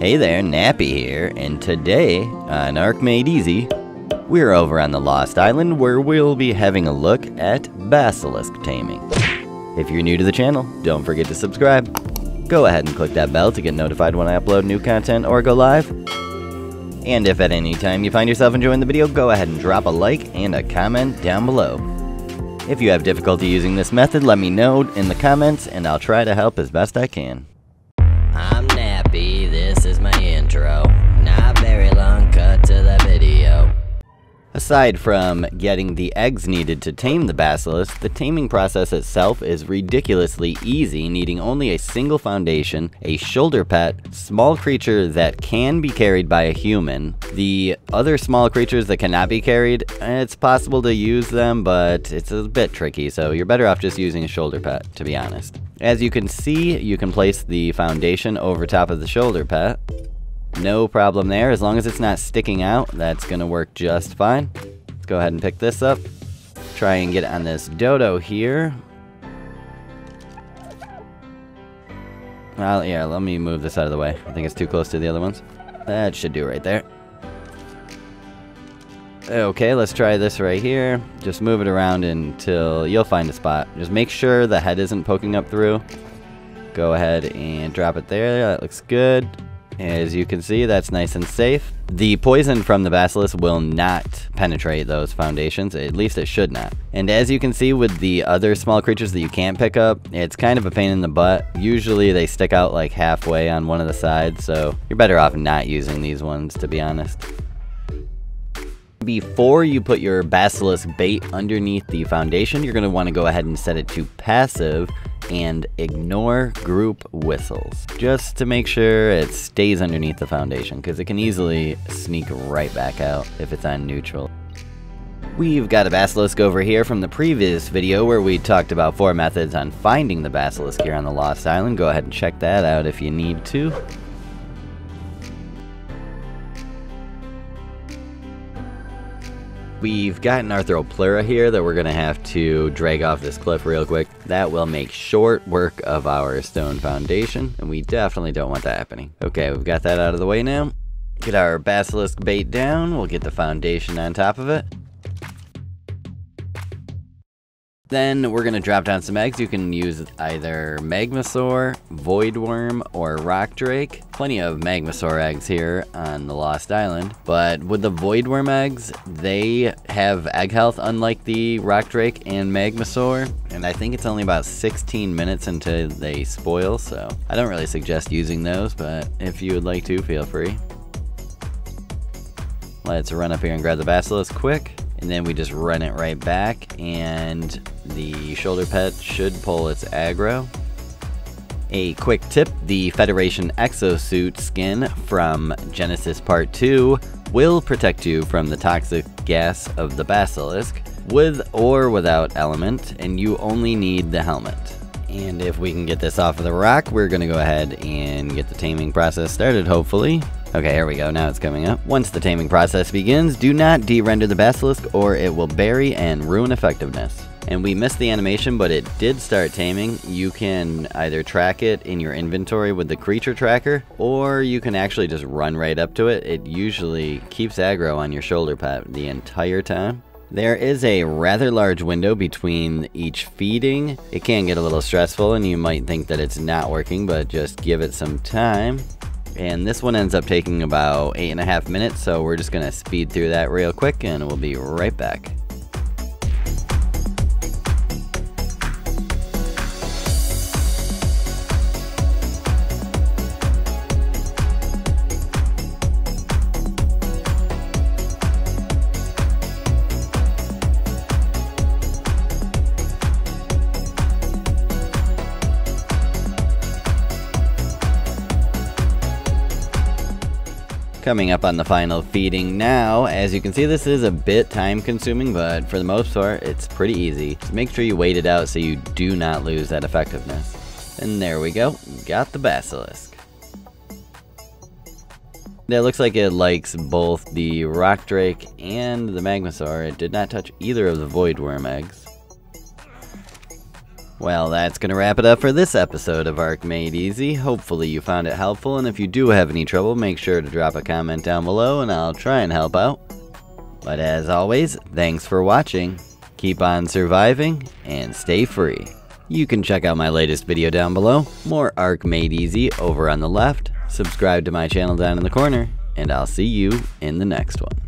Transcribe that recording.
Hey there, Nappy here, and today uh, on Ark Made Easy, we're over on the Lost Island where we'll be having a look at basilisk taming. If you're new to the channel, don't forget to subscribe. Go ahead and click that bell to get notified when I upload new content or go live. And if at any time you find yourself enjoying the video, go ahead and drop a like and a comment down below. If you have difficulty using this method, let me know in the comments and I'll try to help as best I can. Aside from getting the eggs needed to tame the basilisk, the taming process itself is ridiculously easy, needing only a single foundation, a shoulder pet, small creature that can be carried by a human. The other small creatures that cannot be carried, it's possible to use them, but it's a bit tricky, so you're better off just using a shoulder pet, to be honest. As you can see, you can place the foundation over top of the shoulder pet, no problem there. As long as it's not sticking out, that's going to work just fine. Let's go ahead and pick this up. Try and get it on this dodo here. Well, yeah, let me move this out of the way. I think it's too close to the other ones. That should do right there. Okay, let's try this right here. Just move it around until you'll find a spot. Just make sure the head isn't poking up through. Go ahead and drop it there. That looks good. As you can see, that's nice and safe. The poison from the basilisk will not penetrate those foundations, at least it should not. And as you can see with the other small creatures that you can't pick up, it's kind of a pain in the butt. Usually they stick out like halfway on one of the sides, so you're better off not using these ones, to be honest. Before you put your basilisk bait underneath the foundation, you're going to want to go ahead and set it to passive and ignore group whistles just to make sure it stays underneath the foundation because it can easily sneak right back out if it's on neutral. We've got a basilisk over here from the previous video where we talked about four methods on finding the basilisk here on the Lost Island. Go ahead and check that out if you need to. We've got an Arthropleura here that we're going to have to drag off this cliff real quick. That will make short work of our stone foundation, and we definitely don't want that happening. Okay, we've got that out of the way now. Get our basilisk bait down. We'll get the foundation on top of it. Then we're going to drop down some eggs. You can use either Magmasaur, Voidworm, or Rock Drake. Plenty of Magmasaur eggs here on the Lost Island. But with the Voidworm eggs, they have egg health unlike the Rock Drake and Magmasaur. And I think it's only about 16 minutes until they spoil, so I don't really suggest using those, but if you would like to, feel free. Let's run up here and grab the Basilisk quick and then we just run it right back and the shoulder pet should pull its aggro. A quick tip, the Federation exosuit skin from Genesis Part 2 will protect you from the toxic gas of the basilisk, with or without element, and you only need the helmet. And if we can get this off of the rock, we're going to go ahead and get the taming process started, hopefully. Okay, here we go. Now it's coming up. Once the taming process begins, do not de-render the basilisk or it will bury and ruin effectiveness. And we missed the animation, but it did start taming. You can either track it in your inventory with the creature tracker, or you can actually just run right up to it. It usually keeps aggro on your shoulder pad the entire time. There is a rather large window between each feeding. It can get a little stressful and you might think that it's not working, but just give it some time and this one ends up taking about eight and a half minutes so we're just gonna speed through that real quick and we'll be right back Coming up on the final feeding now, as you can see this is a bit time consuming, but for the most part it's pretty easy. Just make sure you wait it out so you do not lose that effectiveness. And there we go, got the Basilisk. It looks like it likes both the Rock Drake and the Magmasaur. It did not touch either of the Void Worm eggs. Well, that's going to wrap it up for this episode of Ark Made Easy. Hopefully, you found it helpful, and if you do have any trouble, make sure to drop a comment down below and I'll try and help out. But as always, thanks for watching, keep on surviving, and stay free. You can check out my latest video down below, more Ark Made Easy over on the left, subscribe to my channel down in the corner, and I'll see you in the next one.